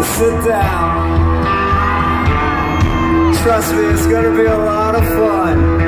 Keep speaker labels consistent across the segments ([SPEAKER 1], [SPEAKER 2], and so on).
[SPEAKER 1] sit down. Trust me, it's gonna be a lot of fun.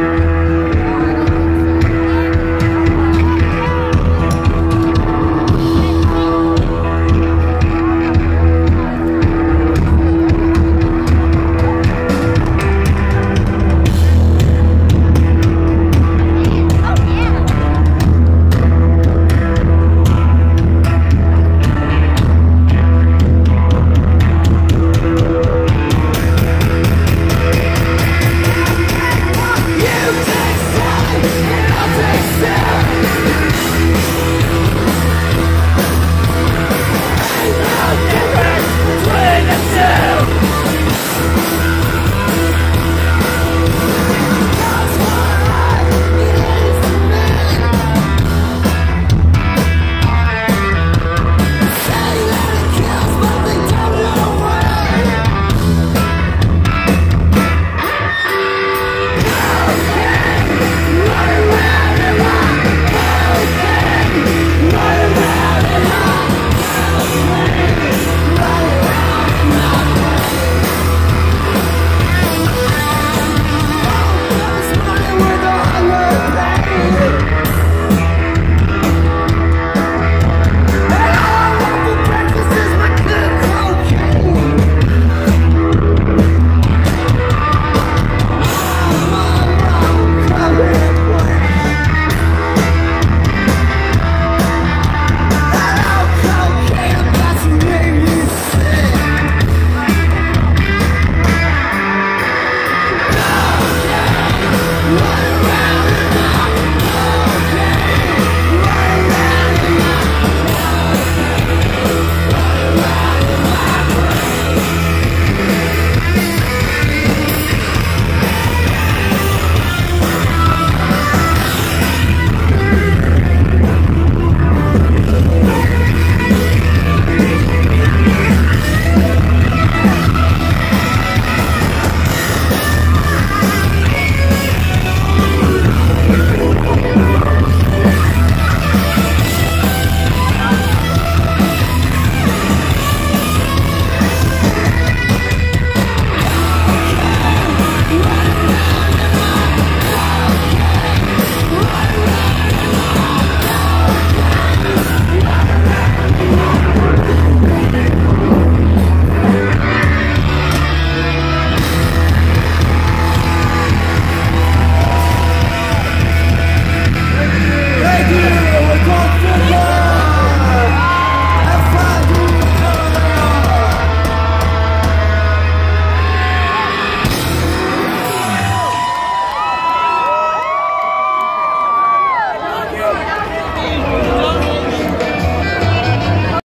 [SPEAKER 1] Yeah.